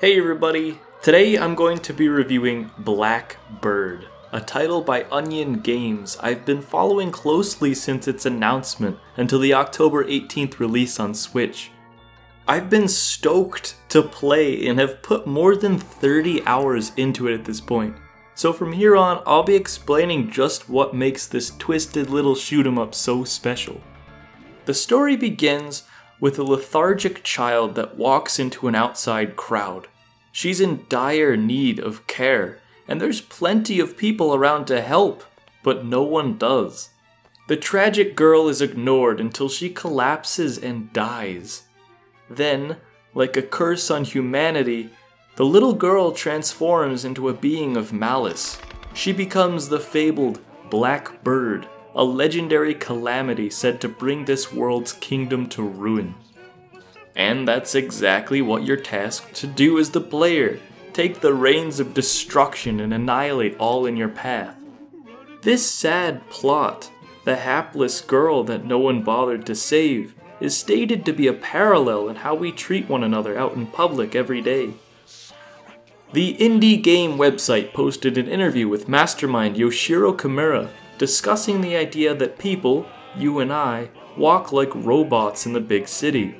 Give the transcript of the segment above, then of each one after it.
Hey everybody! Today I'm going to be reviewing Black Bird, a title by Onion Games I've been following closely since its announcement until the October 18th release on Switch. I've been stoked to play and have put more than 30 hours into it at this point. So from here on, I'll be explaining just what makes this twisted little shoot 'em up so special. The story begins with a lethargic child that walks into an outside crowd. She's in dire need of care, and there's plenty of people around to help, but no one does. The tragic girl is ignored until she collapses and dies. Then, like a curse on humanity, the little girl transforms into a being of malice. She becomes the fabled Black Bird, a legendary calamity said to bring this world's kingdom to ruin. And that's exactly what you're tasked to do as the player take the reins of destruction and annihilate all in your path. This sad plot, the hapless girl that no one bothered to save, is stated to be a parallel in how we treat one another out in public every day. The indie game website posted an interview with mastermind Yoshiro Kimura discussing the idea that people, you and I, walk like robots in the big city.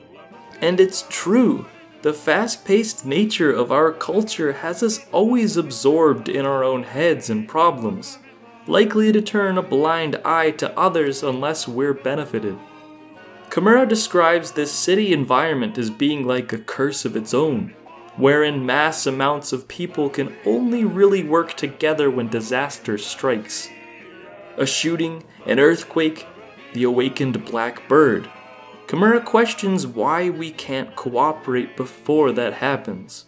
And it's true. The fast paced nature of our culture has us always absorbed in our own heads and problems, likely to turn a blind eye to others unless we're benefited. Kimura describes this city environment as being like a curse of its own, wherein mass amounts of people can only really work together when disaster strikes a shooting, an earthquake, the awakened black bird. Kimura questions why we can't cooperate before that happens.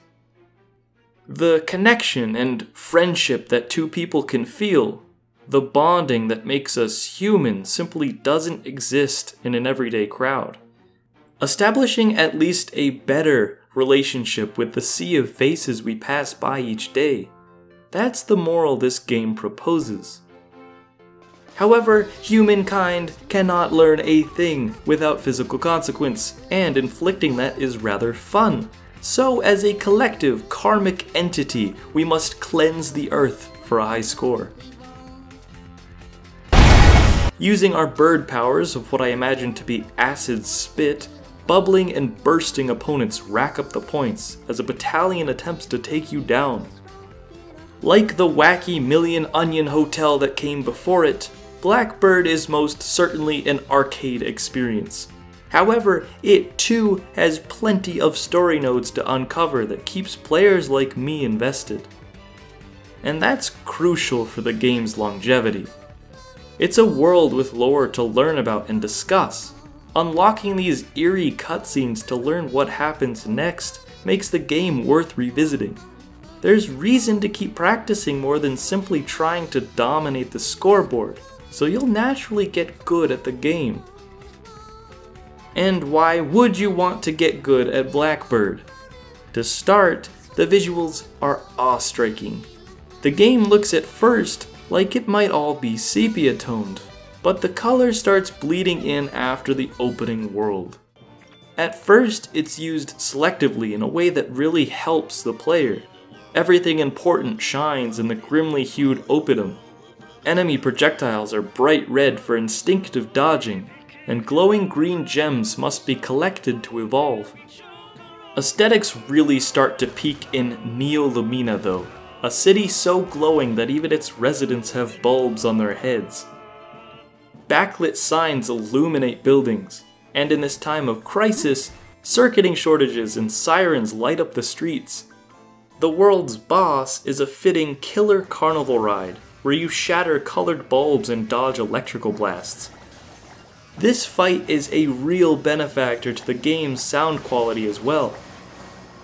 The connection and friendship that two people can feel, the bonding that makes us human, simply doesn't exist in an everyday crowd. Establishing at least a better relationship with the sea of faces we pass by each day. That's the moral this game proposes. However, humankind cannot learn a thing without physical consequence, and inflicting that is rather fun. So, as a collective karmic entity, we must cleanse the earth for a high score. Using our bird powers of what I imagine to be acid spit, bubbling and bursting opponents rack up the points as a battalion attempts to take you down. Like the wacky Million Onion Hotel that came before it, Black Bird is most certainly an arcade experience. However, it too has plenty of story nodes to uncover that keeps players like me invested. And that's crucial for the game's longevity. It's a world with lore to learn about and discuss. Unlocking these eerie cutscenes to learn what happens next makes the game worth revisiting. There's reason to keep practicing more than simply trying to dominate the scoreboard so you'll naturally get good at the game. And why would you want to get good at Blackbird? To start, the visuals are awe-striking. The game looks at first like it might all be sepia toned, but the color starts bleeding in after the opening world. At first, it's used selectively in a way that really helps the player. Everything important shines in the grimly hued oppidum, Enemy projectiles are bright red for instinctive dodging, and glowing green gems must be collected to evolve. Aesthetics really start to peak in Neolumina though, a city so glowing that even its residents have bulbs on their heads. Backlit signs illuminate buildings, and in this time of crisis, circuiting shortages and sirens light up the streets. The world's boss is a fitting killer carnival ride where you shatter colored bulbs and dodge electrical blasts. This fight is a real benefactor to the game's sound quality as well.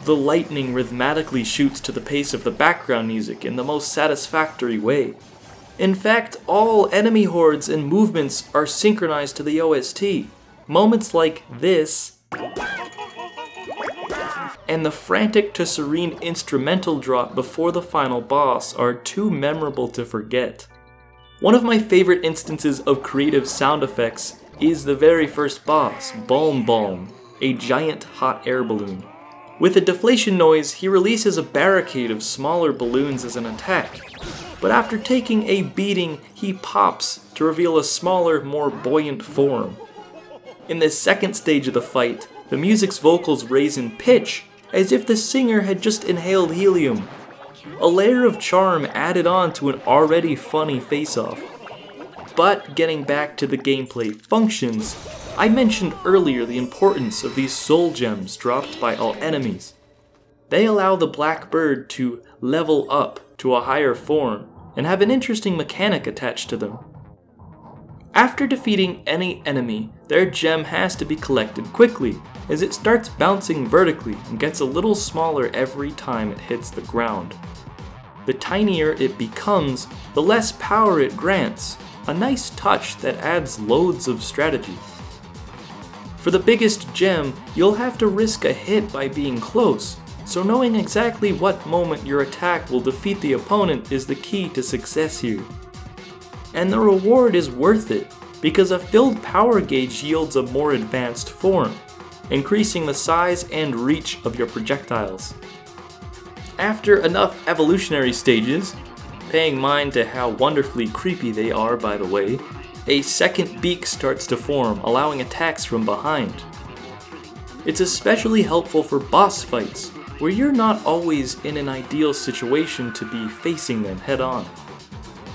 The lightning rhythmically shoots to the pace of the background music in the most satisfactory way. In fact, all enemy hordes and movements are synchronized to the OST. Moments like this and the frantic to serene instrumental drop before the final boss are too memorable to forget. One of my favorite instances of creative sound effects is the very first boss, Balm Balm, a giant hot air balloon. With a deflation noise, he releases a barricade of smaller balloons as an attack. But after taking a beating, he pops to reveal a smaller, more buoyant form. In this second stage of the fight, the music's vocals raise in pitch, as if the singer had just inhaled helium. A layer of charm added on to an already funny face-off. But getting back to the gameplay functions, I mentioned earlier the importance of these soul gems dropped by all enemies. They allow the black bird to level up to a higher form and have an interesting mechanic attached to them. After defeating any enemy, their gem has to be collected quickly, as it starts bouncing vertically and gets a little smaller every time it hits the ground. The tinier it becomes, the less power it grants, a nice touch that adds loads of strategy. For the biggest gem, you'll have to risk a hit by being close, so knowing exactly what moment your attack will defeat the opponent is the key to success here and the reward is worth it because a filled power gauge yields a more advanced form, increasing the size and reach of your projectiles. After enough evolutionary stages, paying mind to how wonderfully creepy they are by the way, a second beak starts to form, allowing attacks from behind. It's especially helpful for boss fights, where you're not always in an ideal situation to be facing them head on.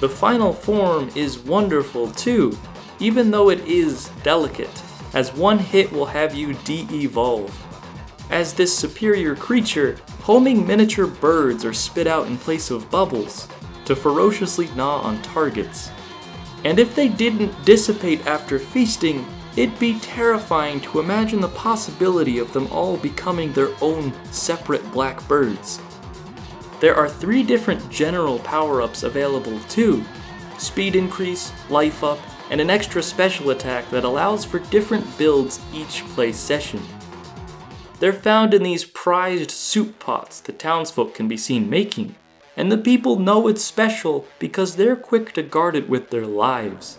The final form is wonderful too, even though it is delicate, as one hit will have you de-evolve. As this superior creature, homing miniature birds are spit out in place of bubbles to ferociously gnaw on targets. And if they didn't dissipate after feasting, it'd be terrifying to imagine the possibility of them all becoming their own separate black birds. There are three different general power-ups available too. Speed increase, life up, and an extra special attack that allows for different builds each play session. They're found in these prized soup pots the townsfolk can be seen making, and the people know it's special because they're quick to guard it with their lives.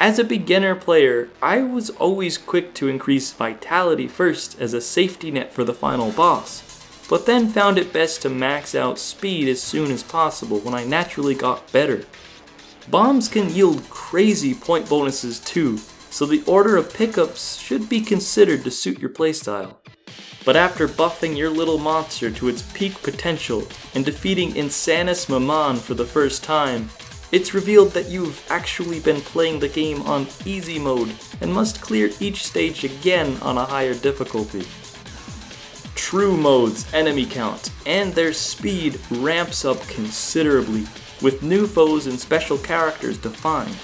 As a beginner player, I was always quick to increase vitality first as a safety net for the final boss, but then found it best to max out speed as soon as possible when I naturally got better. Bombs can yield crazy point bonuses too, so the order of pickups should be considered to suit your playstyle. But after buffing your little monster to its peak potential and defeating Insanus Mammon for the first time, it's revealed that you've actually been playing the game on easy mode and must clear each stage again on a higher difficulty true mode's enemy count and their speed ramps up considerably, with new foes and special characters defined.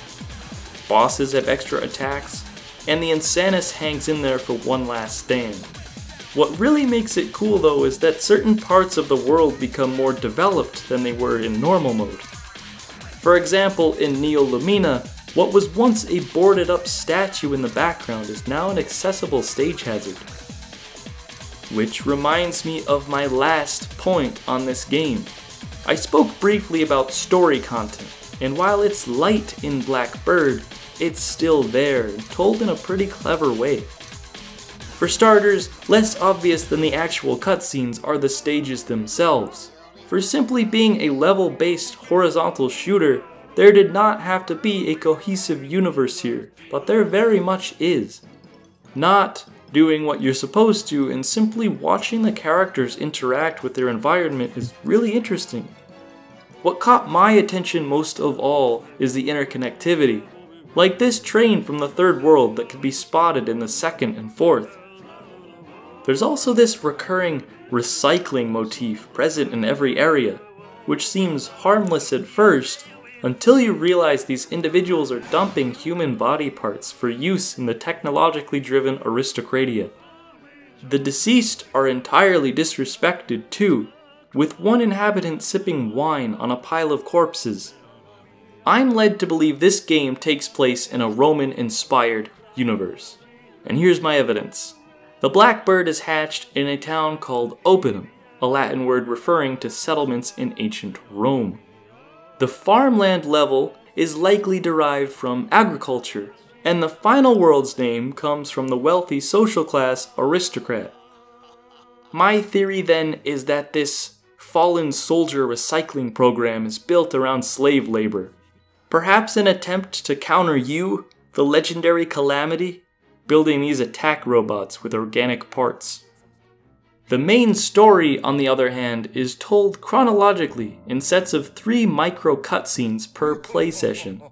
Bosses have extra attacks, and the Insanus hangs in there for one last stand. What really makes it cool though is that certain parts of the world become more developed than they were in normal mode. For example, in Neo Lumina, what was once a boarded up statue in the background is now an accessible stage hazard. Which reminds me of my last point on this game. I spoke briefly about story content, and while it's light in Blackbird, it's still there told in a pretty clever way. For starters, less obvious than the actual cutscenes are the stages themselves. For simply being a level-based horizontal shooter, there did not have to be a cohesive universe here, but there very much is. Not doing what you're supposed to, and simply watching the characters interact with their environment is really interesting. What caught my attention most of all is the interconnectivity, like this train from the third world that could be spotted in the second and fourth. There's also this recurring recycling motif present in every area, which seems harmless at first, until you realize these individuals are dumping human body parts for use in the technologically driven aristocratia. The deceased are entirely disrespected too, with one inhabitant sipping wine on a pile of corpses. I'm led to believe this game takes place in a Roman inspired universe. And here's my evidence. The blackbird is hatched in a town called Oppidum, a Latin word referring to settlements in ancient Rome. The farmland level is likely derived from agriculture, and the final world's name comes from the wealthy social class aristocrat. My theory then is that this fallen soldier recycling program is built around slave labor. Perhaps an attempt to counter you, the legendary Calamity, building these attack robots with organic parts. The main story, on the other hand, is told chronologically in sets of three micro cutscenes per play session.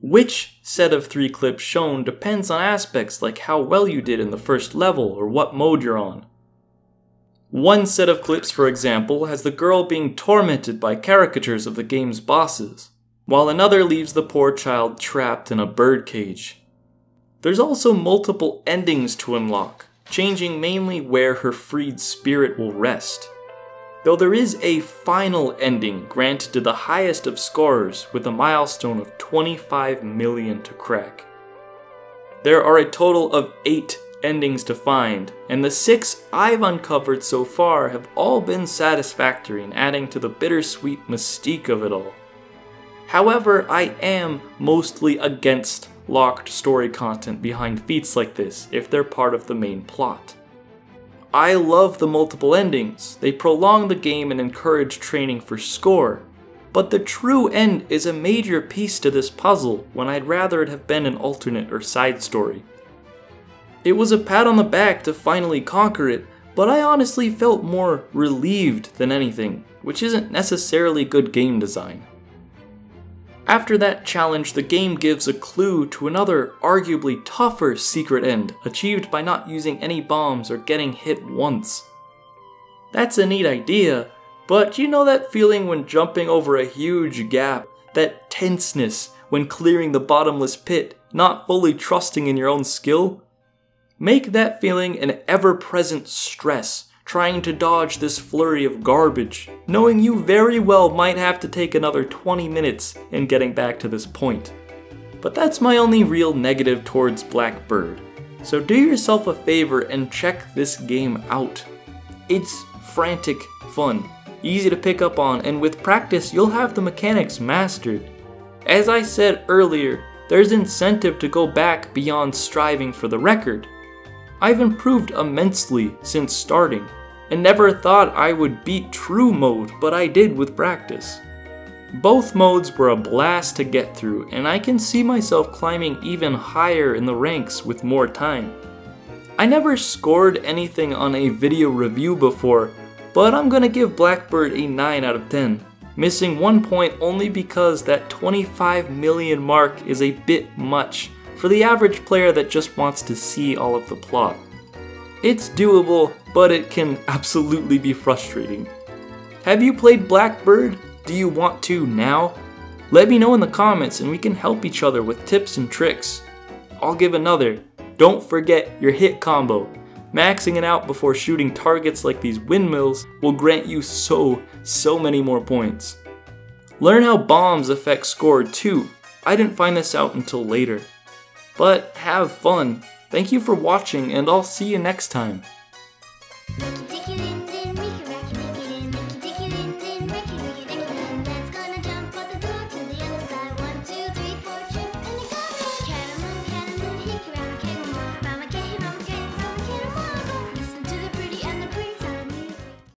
Which set of three clips shown depends on aspects like how well you did in the first level or what mode you're on. One set of clips, for example, has the girl being tormented by caricatures of the game's bosses, while another leaves the poor child trapped in a birdcage. There's also multiple endings to unlock, changing mainly where her freed spirit will rest. Though there is a final ending granted to the highest of scorers with a milestone of 25 million to crack. There are a total of 8 endings to find, and the 6 I've uncovered so far have all been satisfactory in adding to the bittersweet mystique of it all. However, I am mostly against locked story content behind feats like this if they're part of the main plot. I love the multiple endings, they prolong the game and encourage training for score, but the true end is a major piece to this puzzle when I'd rather it have been an alternate or side story. It was a pat on the back to finally conquer it, but I honestly felt more relieved than anything, which isn't necessarily good game design. After that challenge, the game gives a clue to another, arguably tougher secret end, achieved by not using any bombs or getting hit once. That's a neat idea, but you know that feeling when jumping over a huge gap? That tenseness when clearing the bottomless pit, not fully trusting in your own skill? Make that feeling an ever present stress trying to dodge this flurry of garbage, knowing you very well might have to take another 20 minutes in getting back to this point. But that's my only real negative towards Blackbird. So do yourself a favor and check this game out. It's frantic fun, easy to pick up on, and with practice you'll have the mechanics mastered. As I said earlier, there's incentive to go back beyond striving for the record. I've improved immensely since starting, and never thought I would beat true mode, but I did with practice. Both modes were a blast to get through, and I can see myself climbing even higher in the ranks with more time. I never scored anything on a video review before, but I'm gonna give Blackbird a 9 out of 10, missing one point only because that 25 million mark is a bit much for the average player that just wants to see all of the plot. It's doable, but it can absolutely be frustrating. Have you played Blackbird? Do you want to now? Let me know in the comments and we can help each other with tips and tricks. I'll give another. Don't forget your hit combo. Maxing it out before shooting targets like these windmills will grant you so, so many more points. Learn how bombs affect score too. I didn't find this out until later. But have fun Thank you for watching and I'll see you next time. Música